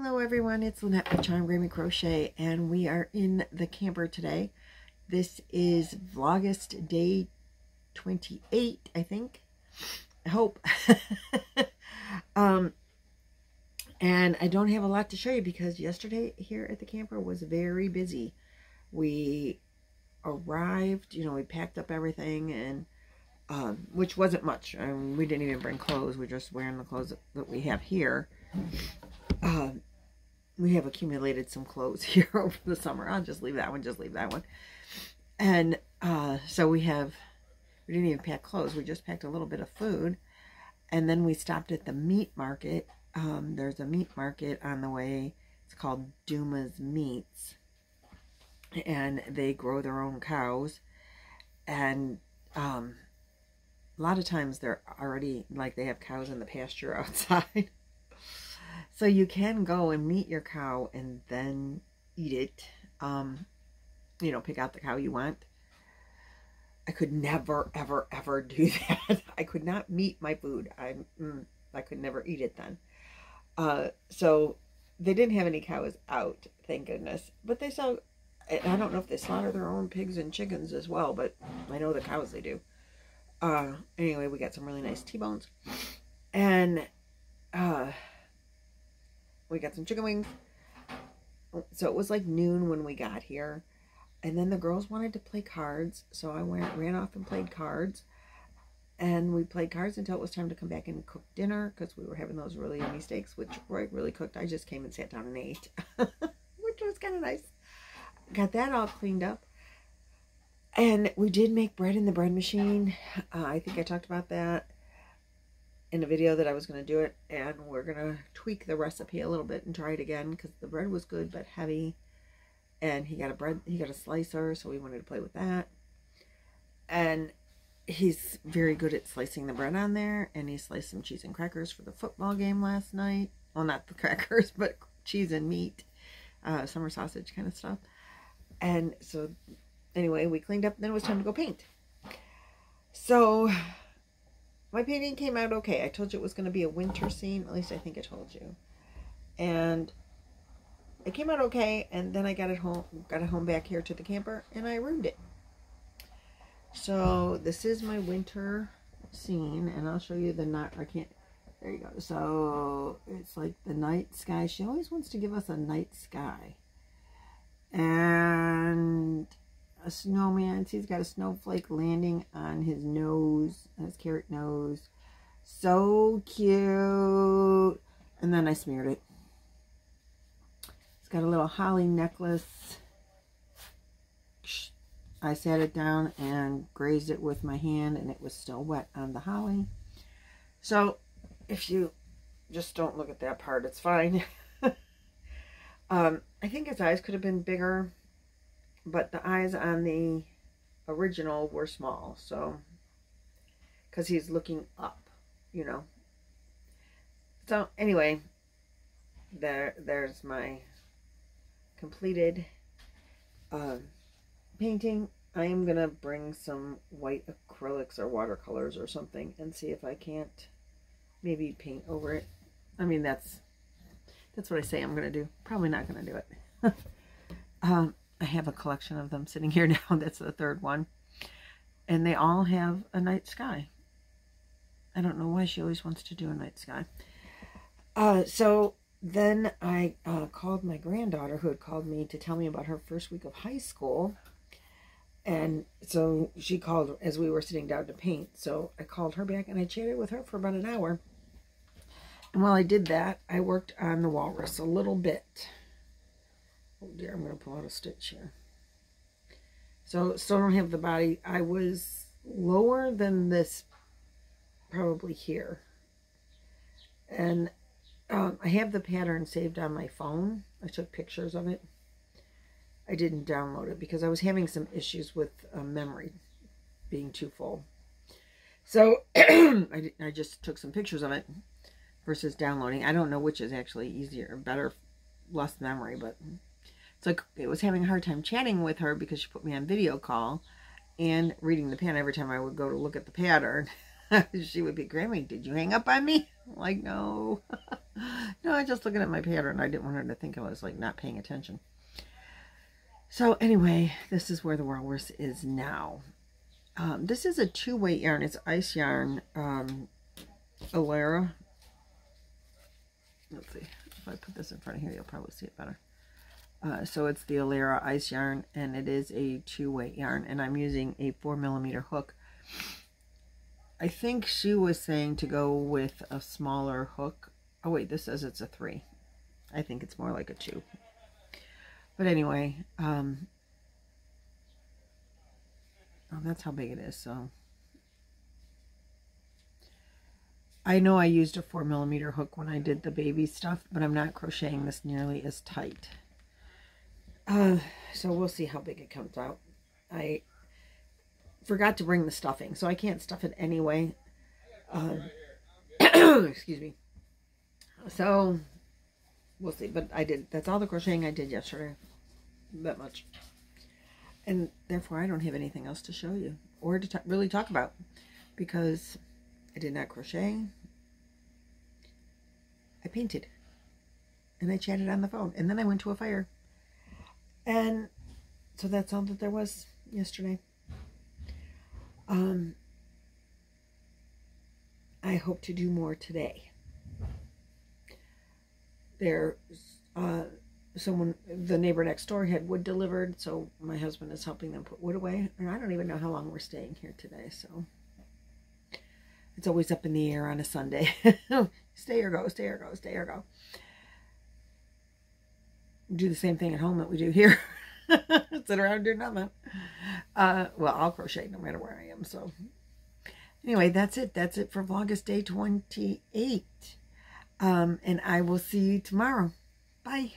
Hello everyone, it's Lynette with Charmed Grammy Crochet and we are in the camper today. This is Vlogust day 28, I think. I hope. um, and I don't have a lot to show you because yesterday here at the camper was very busy. We arrived, you know, we packed up everything and um, which wasn't much. I mean, we didn't even bring clothes. We're just wearing the clothes that we have here. Um, we have accumulated some clothes here over the summer. I'll just leave that one, just leave that one. And uh, so we have, we didn't even pack clothes. We just packed a little bit of food. And then we stopped at the meat market. Um, there's a meat market on the way. It's called Duma's Meats. And they grow their own cows. And um, a lot of times they're already, like they have cows in the pasture outside. So you can go and meet your cow and then eat it. Um, you know, pick out the cow you want. I could never, ever, ever do that. I could not meet my food. I, mm, I could never eat it then. Uh, so they didn't have any cows out, thank goodness. But they sell, I don't know if they slaughter their own pigs and chickens as well, but I know the cows they do. Uh, anyway, we got some really nice T-bones. And, uh, we got some chicken wings. So it was like noon when we got here. And then the girls wanted to play cards. So I went, ran off and played cards. And we played cards until it was time to come back and cook dinner because we were having those really yummy steaks, which Roy really cooked. I just came and sat down and ate, which was kind of nice. Got that all cleaned up. And we did make bread in the bread machine. Uh, I think I talked about that in a video that I was going to do it and we're going to tweak the recipe a little bit and try it again because the bread was good but heavy. And he got a bread he got a slicer so we wanted to play with that. And he's very good at slicing the bread on there and he sliced some cheese and crackers for the football game last night. Well not the crackers but cheese and meat uh, summer sausage kind of stuff. And so anyway we cleaned up then it was time to go paint. So my painting came out okay. I told you it was going to be a winter scene. At least I think I told you. And it came out okay. And then I got it home, got it home back here to the camper, and I ruined it. So this is my winter scene, and I'll show you the night. I can't. There you go. So it's like the night sky. She always wants to give us a night sky. And a snowman. He's got a snowflake landing on his nose, his carrot nose. So cute. And then I smeared it. It's got a little holly necklace. I sat it down and grazed it with my hand and it was still wet on the holly. So if you just don't look at that part, it's fine. um, I think his eyes could have been bigger but the eyes on the original were small, so, because he's looking up, you know. So, anyway, there, there's my completed uh, painting. I am going to bring some white acrylics or watercolors or something and see if I can't maybe paint over it. I mean, that's, that's what I say I'm going to do. Probably not going to do it. um, I have a collection of them sitting here now. That's the third one. And they all have a night sky. I don't know why she always wants to do a night sky. Uh, so then I uh, called my granddaughter who had called me to tell me about her first week of high school. And so she called as we were sitting down to paint. So I called her back and I chatted with her for about an hour. And while I did that, I worked on the walrus a little bit. Oh dear, I'm going to pull out a stitch here. So still don't have the body. I was lower than this probably here. And um, I have the pattern saved on my phone. I took pictures of it. I didn't download it because I was having some issues with uh, memory being too full. So I, I just took some pictures of it versus downloading. I don't know which is actually easier, better, less memory, but so I was having a hard time chatting with her because she put me on video call and reading the pattern every time I would go to look at the pattern. she would be, Grammy, did you hang up on me? I'm like, no. no, I'm just looking at my pattern. I didn't want her to think I was like not paying attention. So anyway, this is where the walrus is now. Um, this is a two-weight yarn. It's ice yarn, um, Alara. Let's see. If I put this in front of here, you'll probably see it better. Uh, so it's the Alara ice yarn, and it is a two-weight yarn, and I'm using a four millimeter hook. I think she was saying to go with a smaller hook. Oh wait, this says it's a three. I think it's more like a two. But anyway, um, oh, that's how big it is. So I know I used a four millimeter hook when I did the baby stuff, but I'm not crocheting this nearly as tight. Uh, so we'll see how big it comes out. I forgot to bring the stuffing, so I can't stuff it anyway. Uh, excuse me. So we'll see. But I did. That's all the crocheting I did yesterday. That much. And therefore, I don't have anything else to show you or to really talk about because I did not crochet. I painted and I chatted on the phone and then I went to a fire. And so that's all that there was yesterday. Um, I hope to do more today. There's uh, someone, the neighbor next door had wood delivered, so my husband is helping them put wood away. And I don't even know how long we're staying here today, so it's always up in the air on a Sunday. stay or go, stay or go, stay or go do the same thing at home that we do here. Sit around and do nothing. Uh, well, I'll crochet no matter where I am. So anyway, that's it. That's it for Vlogmas Day 28. Um, and I will see you tomorrow. Bye.